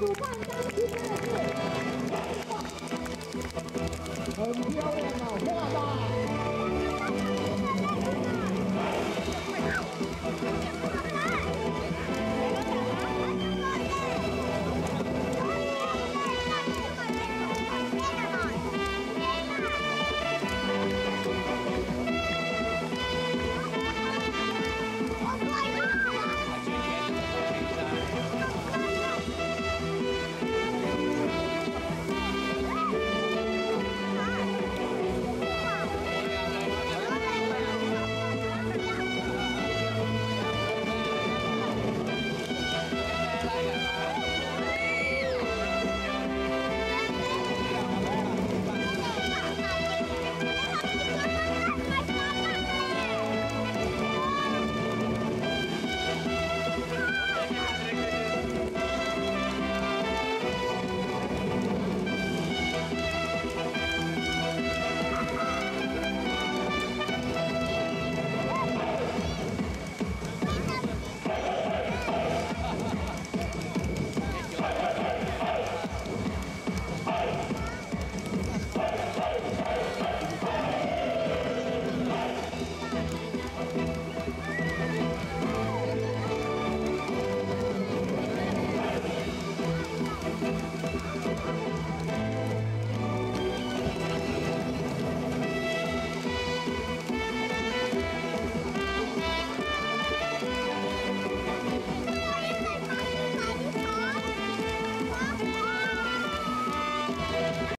Goodbye.